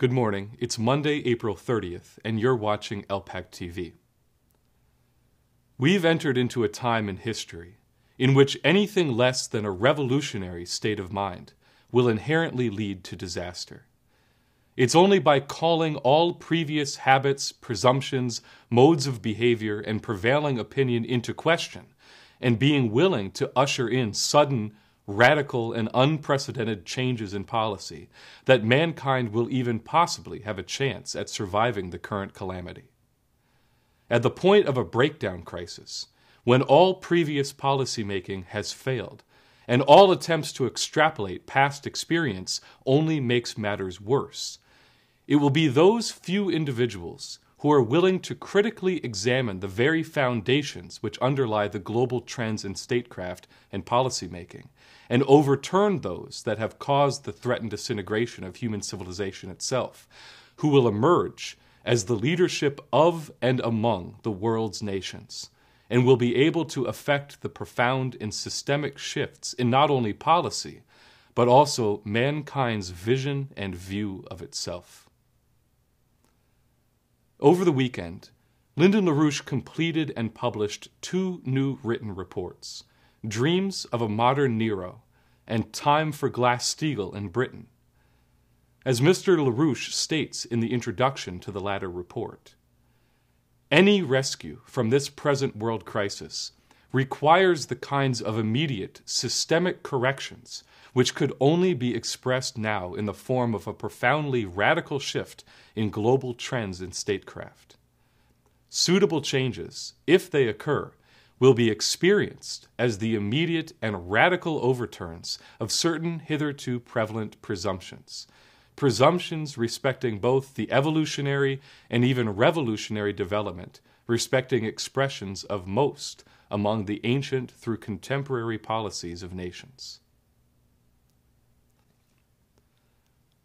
Good morning. It's Monday, April 30th, and you're watching LPAC TV. We've entered into a time in history in which anything less than a revolutionary state of mind will inherently lead to disaster. It's only by calling all previous habits, presumptions, modes of behavior, and prevailing opinion into question, and being willing to usher in sudden, radical and unprecedented changes in policy that mankind will even possibly have a chance at surviving the current calamity. At the point of a breakdown crisis, when all previous policymaking has failed, and all attempts to extrapolate past experience only makes matters worse, it will be those few individuals who are willing to critically examine the very foundations which underlie the global trends in statecraft and policymaking, and overturn those that have caused the threatened disintegration of human civilization itself, who will emerge as the leadership of and among the world's nations, and will be able to effect the profound and systemic shifts in not only policy, but also mankind's vision and view of itself. Over the weekend, Lyndon LaRouche completed and published two new written reports Dreams of a Modern Nero and Time for Glass Steagall in Britain. As Mr. LaRouche states in the introduction to the latter report, any rescue from this present world crisis requires the kinds of immediate, systemic corrections which could only be expressed now in the form of a profoundly radical shift in global trends in statecraft. Suitable changes, if they occur, will be experienced as the immediate and radical overturns of certain hitherto prevalent presumptions. Presumptions respecting both the evolutionary and even revolutionary development, respecting expressions of most among the ancient through contemporary policies of nations.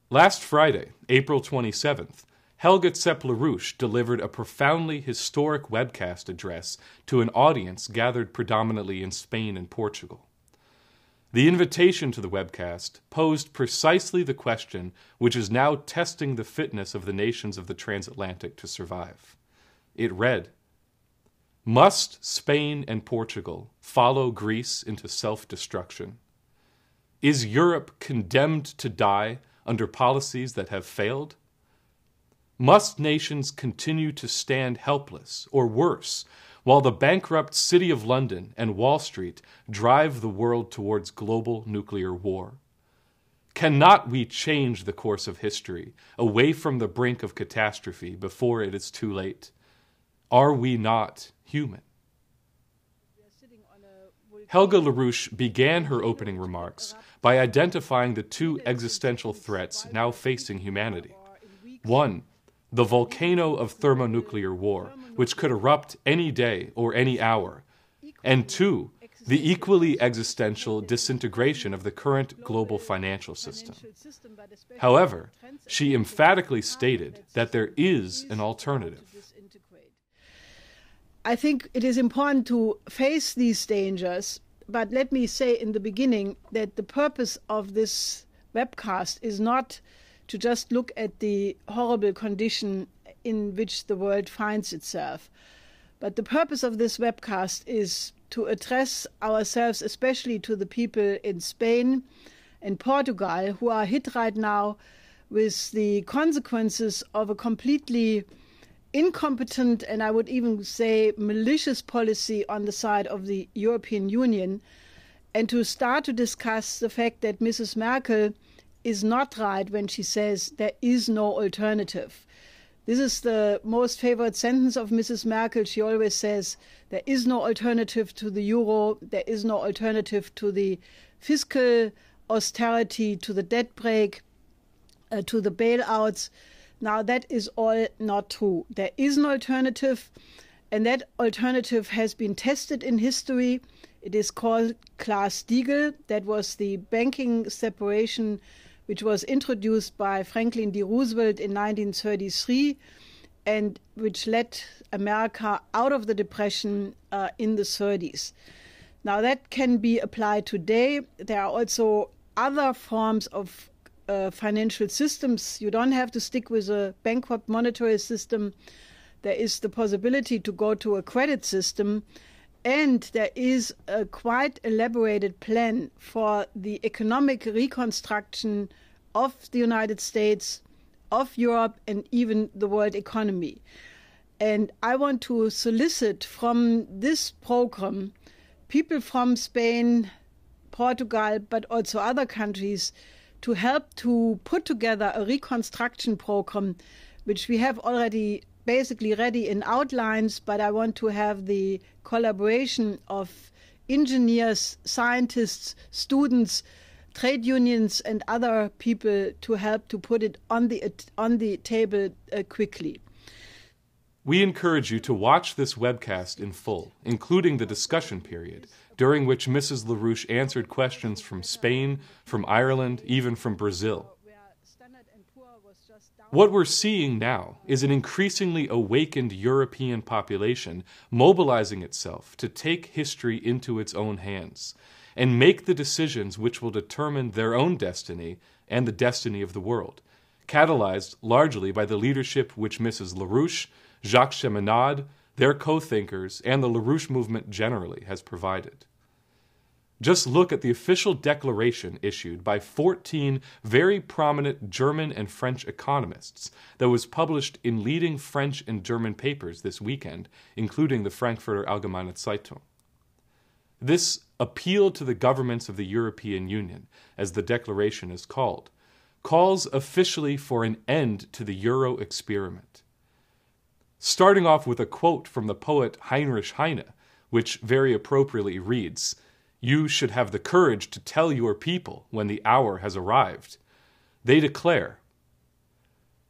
Last Friday, April 27th, Helga Zepp LaRouche delivered a profoundly historic webcast address to an audience gathered predominantly in Spain and Portugal. The invitation to the webcast posed precisely the question which is now testing the fitness of the nations of the transatlantic to survive. It read Must Spain and Portugal follow Greece into self destruction? Is Europe condemned to die under policies that have failed? Must nations continue to stand helpless, or worse, while the bankrupt City of London and Wall Street drive the world towards global nuclear war? Cannot we change the course of history away from the brink of catastrophe before it is too late? Are we not human? Helga LaRouche began her opening remarks by identifying the two existential threats now facing humanity. One, the volcano of thermonuclear war, which could erupt any day or any hour. And two, the equally existential disintegration of the current global financial system. However, she emphatically stated that there is an alternative. I think it is important to face these dangers but let me say in the beginning that the purpose of this webcast is not to just look at the horrible condition in which the world finds itself. But the purpose of this webcast is to address ourselves, especially to the people in Spain and Portugal who are hit right now with the consequences of a completely incompetent and I would even say malicious policy on the side of the European Union, and to start to discuss the fact that Mrs. Merkel is not right when she says there is no alternative. This is the most favorite sentence of Mrs. Merkel. She always says there is no alternative to the euro, there is no alternative to the fiscal austerity, to the debt brake, uh, to the bailouts. Now, that is all not true. There is an alternative, and that alternative has been tested in history. It is called Glass-Steagall. That was the banking separation which was introduced by Franklin D. Roosevelt in 1933 and which led America out of the Depression uh, in the 30s. Now, that can be applied today. There are also other forms of uh, financial systems. You don't have to stick with a bankrupt monetary system. There is the possibility to go to a credit system. And there is a quite elaborated plan for the economic reconstruction of the United States, of Europe, and even the world economy. And I want to solicit from this program people from Spain, Portugal, but also other countries to help to put together a reconstruction program, which we have already basically ready in outlines, but I want to have the collaboration of engineers, scientists, students, trade unions, and other people to help to put it on the on the table uh, quickly. We encourage you to watch this webcast in full, including the discussion period, during which Mrs. LaRouche answered questions from Spain, from Ireland, even from Brazil. What we're seeing now is an increasingly awakened European population mobilizing itself to take history into its own hands and make the decisions which will determine their own destiny and the destiny of the world, catalyzed largely by the leadership which Mrs. LaRouche Jacques Cheminade, their co thinkers, and the LaRouche movement generally has provided. Just look at the official declaration issued by 14 very prominent German and French economists that was published in leading French and German papers this weekend, including the Frankfurter Allgemeine Zeitung. This appeal to the governments of the European Union, as the declaration is called, calls officially for an end to the euro experiment starting off with a quote from the poet Heinrich Heine, which very appropriately reads You should have the courage to tell your people when the hour has arrived. They declare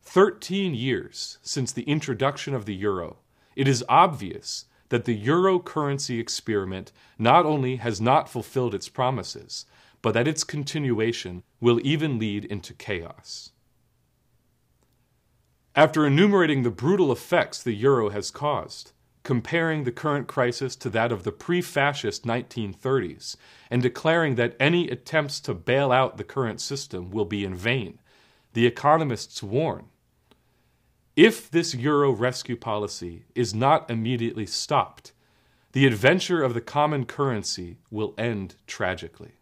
Thirteen years since the introduction of the euro, it is obvious that the euro currency experiment not only has not fulfilled its promises, but that its continuation will even lead into chaos. After enumerating the brutal effects the euro has caused, comparing the current crisis to that of the pre fascist 1930s, and declaring that any attempts to bail out the current system will be in vain, the economists warn if this euro rescue policy is not immediately stopped, the adventure of the common currency will end tragically.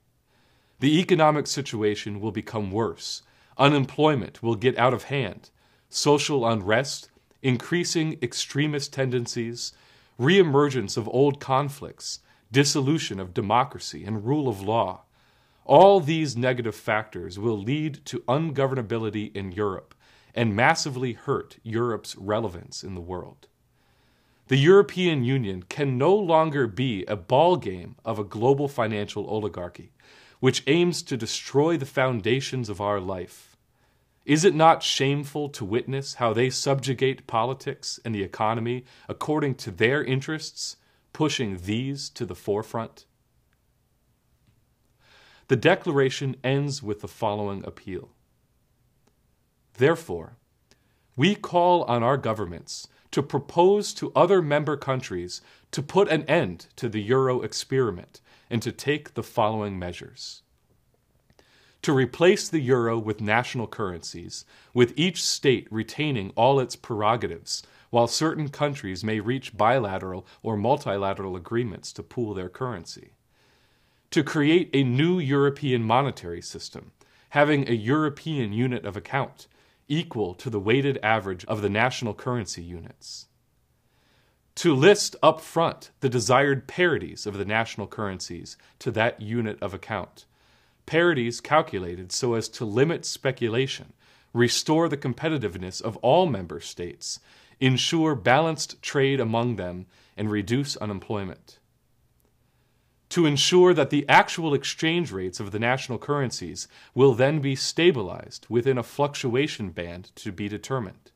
The economic situation will become worse, unemployment will get out of hand. Social unrest, increasing extremist tendencies, reemergence of old conflicts, dissolution of democracy and rule of law. All these negative factors will lead to ungovernability in Europe and massively hurt Europe's relevance in the world. The European Union can no longer be a ball game of a global financial oligarchy, which aims to destroy the foundations of our life is it not shameful to witness how they subjugate politics and the economy according to their interests, pushing these to the forefront? The declaration ends with the following appeal Therefore, we call on our governments to propose to other member countries to put an end to the euro experiment and to take the following measures to replace the euro with national currencies, with each state retaining all its prerogatives, while certain countries may reach bilateral or multilateral agreements to pool their currency. To create a new European monetary system, having a European unit of account equal to the weighted average of the national currency units. To list up front the desired parities of the national currencies to that unit of account parities calculated so as to limit speculation, restore the competitiveness of all member states, ensure balanced trade among them, and reduce unemployment. To ensure that the actual exchange rates of the national currencies will then be stabilized within a fluctuation band to be determined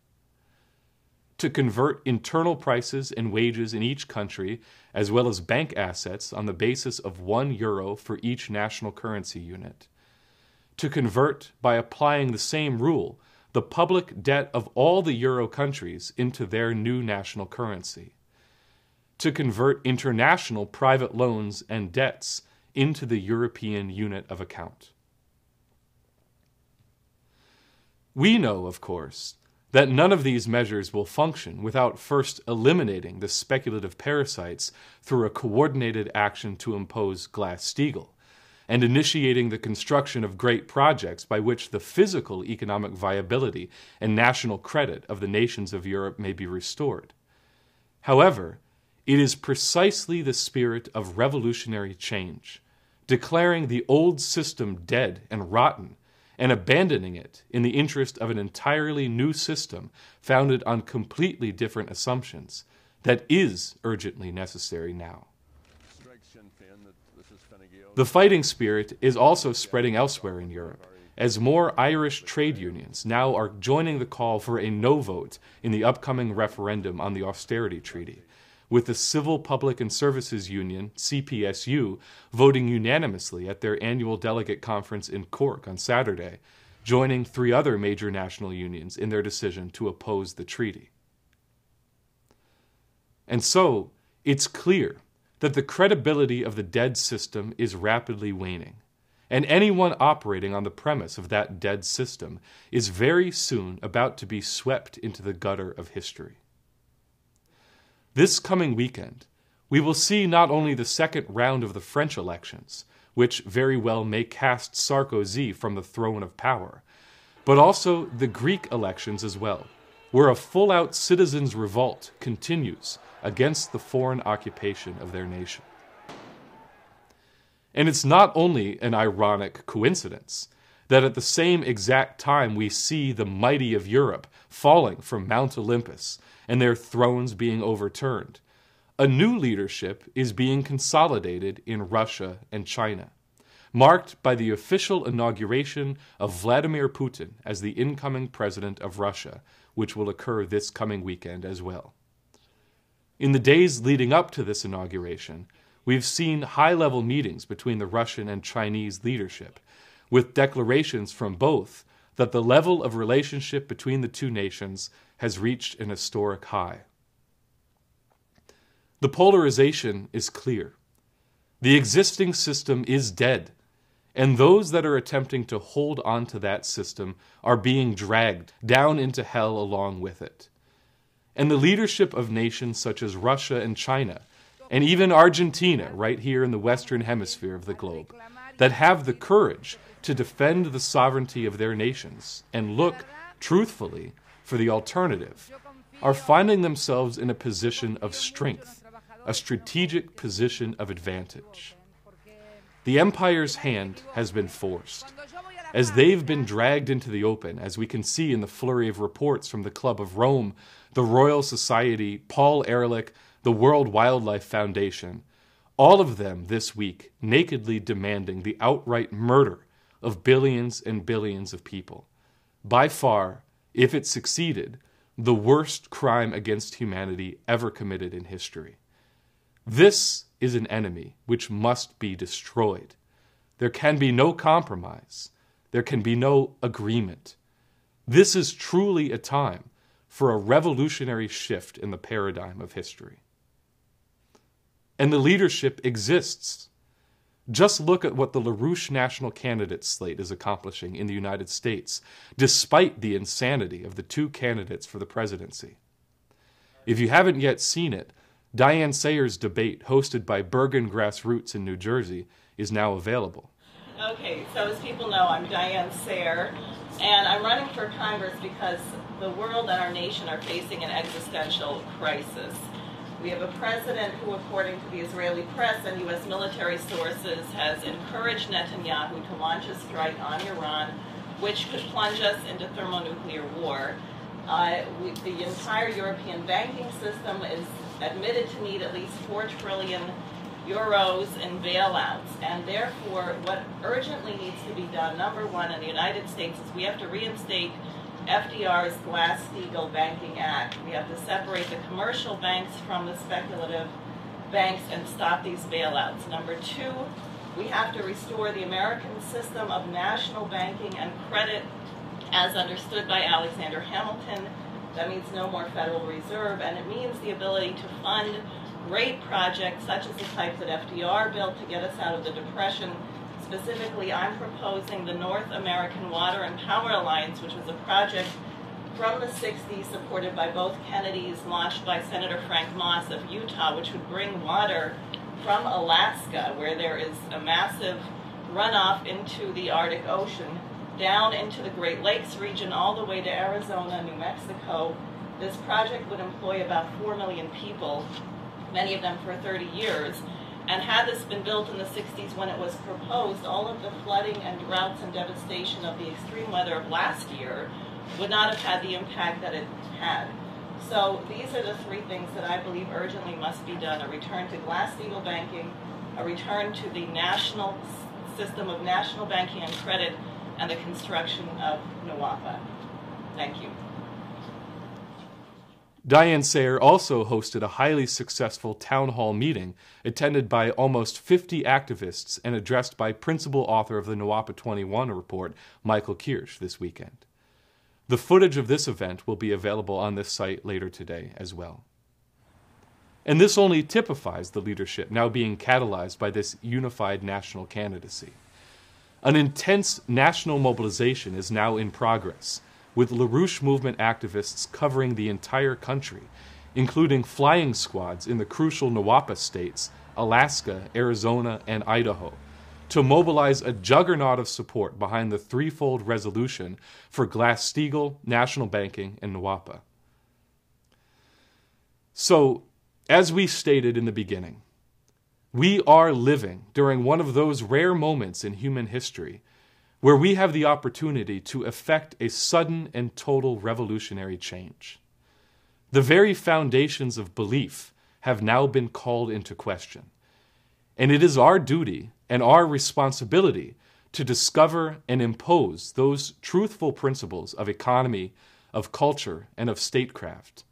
to convert internal prices and wages in each country, as well as bank assets, on the basis of one euro for each national currency unit. To convert, by applying the same rule, the public debt of all the euro countries into their new national currency. To convert international private loans and debts into the European unit of account. We know, of course, that none of these measures will function without first eliminating the speculative parasites through a coordinated action to impose Glass-Steagall, and initiating the construction of great projects by which the physical economic viability and national credit of the nations of Europe may be restored. However, it is precisely the spirit of revolutionary change, declaring the old system dead and rotten, and abandoning it in the interest of an entirely new system founded on completely different assumptions, that is urgently necessary now. The fighting spirit is also spreading elsewhere in Europe, as more Irish trade unions now are joining the call for a no vote in the upcoming referendum on the austerity treaty, with the Civil Public and Services Union, CPSU, voting unanimously at their annual delegate conference in Cork on Saturday, joining three other major national unions in their decision to oppose the treaty. And so, it's clear that the credibility of the dead system is rapidly waning, and anyone operating on the premise of that dead system is very soon about to be swept into the gutter of history. This coming weekend, we will see not only the second round of the French elections, which very well may cast Sarkozy from the throne of power, but also the Greek elections as well, where a full out citizens' revolt continues against the foreign occupation of their nation. And it's not only an ironic coincidence that at the same exact time we see the mighty of Europe falling from Mount Olympus and their thrones being overturned, a new leadership is being consolidated in Russia and China, marked by the official inauguration of Vladimir Putin as the incoming president of Russia, which will occur this coming weekend as well. In the days leading up to this inauguration, we've seen high level meetings between the Russian and Chinese leadership, with declarations from both that the level of relationship between the two nations has reached an historic high. The polarization is clear. The existing system is dead, and those that are attempting to hold on to that system are being dragged down into hell along with it and the leadership of nations such as Russia and China, and even Argentina, right here in the Western Hemisphere of the globe, that have the courage to defend the sovereignty of their nations and look truthfully for the alternative, are finding themselves in a position of strength, a strategic position of advantage. The empire's hand has been forced. As they've been dragged into the open, as we can see in the flurry of reports from the Club of Rome the Royal Society, Paul Ehrlich, the World Wildlife Foundation, all of them this week nakedly demanding the outright murder of billions and billions of people. By far, if it succeeded, the worst crime against humanity ever committed in history. This is an enemy which must be destroyed. There can be no compromise. There can be no agreement. This is truly a time for a revolutionary shift in the paradigm of history. And the leadership exists. Just look at what the LaRouche National Candidate slate is accomplishing in the United States, despite the insanity of the two candidates for the presidency. If you haven't yet seen it, Diane Sare's debate, hosted by Bergen Grassroots in New Jersey, is now available. Okay, so as people know, I'm Diane Sare, and I'm running for Congress because the world and our nation are facing an existential crisis. We have a president who, according to the Israeli press and U.S. military sources, has encouraged Netanyahu to launch a strike on Iran, which could plunge us into thermonuclear war. Uh, we, the entire European banking system is admitted to need at least 4 trillion euros in bailouts. And therefore, what urgently needs to be done, number one, in the United States, is we have to reinstate FDR's Glass-Steagall Banking Act. We have to separate the commercial banks from the speculative banks and stop these bailouts. Number two, we have to restore the American system of national banking and credit as understood by Alexander Hamilton. That means no more Federal Reserve, and it means the ability to fund great projects such as the type that FDR built to get us out of the Depression Specifically, I'm proposing the North American Water and Power Alliance, which was a project from the 60s supported by both Kennedys, launched by Senator Frank Moss of Utah, which would bring water from Alaska, where there is a massive runoff into the Arctic Ocean, down into the Great Lakes region, all the way to Arizona, New Mexico. This project would employ about 4 million people, many of them for 30 years. And had this been built in the 60s when it was proposed, all of the flooding and droughts and devastation of the extreme weather of last year would not have had the impact that it had. So these are the three things that I believe urgently must be done. A return to Glass-Steagall banking, a return to the national system of national banking and credit, and the construction of NAWAPA. Thank you. Diane Sare also hosted a highly successful town hall meeting attended by almost 50 activists and addressed by principal author of the NAWAPA 21 report, Michael Kirsch, this weekend. The footage of this event will be available on this site later today as well. And this only typifies the leadership now being catalyzed by this unified national candidacy. An intense national mobilization is now in progress, with LaRouche movement activists covering the entire country, including flying squads in the crucial NAWAPA states, Alaska, Arizona, and Idaho, to mobilize a juggernaut of support behind the threefold resolution for Glass Steagall, national banking, and NAWAPA. So, as we stated in the beginning, we are living during one of those rare moments in human history where we have the opportunity to effect a sudden and total revolutionary change. The very foundations of belief have now been called into question. And it is our duty and our responsibility to discover and impose those truthful principles of economy, of culture, and of statecraft,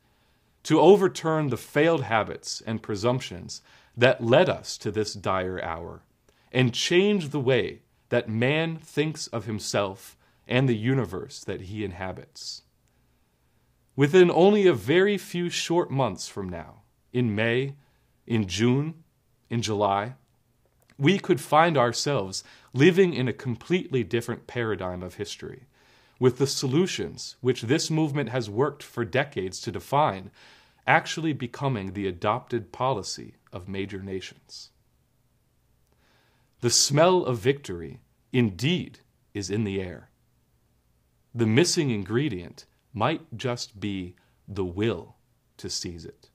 to overturn the failed habits and presumptions that led us to this dire hour, and change the way that man thinks of himself and the universe that he inhabits. Within only a very few short months from now, in May, in June, in July, we could find ourselves living in a completely different paradigm of history, with the solutions which this movement has worked for decades to define actually becoming the adopted policy of major nations. The smell of victory, indeed, is in the air. The missing ingredient might just be the will to seize it.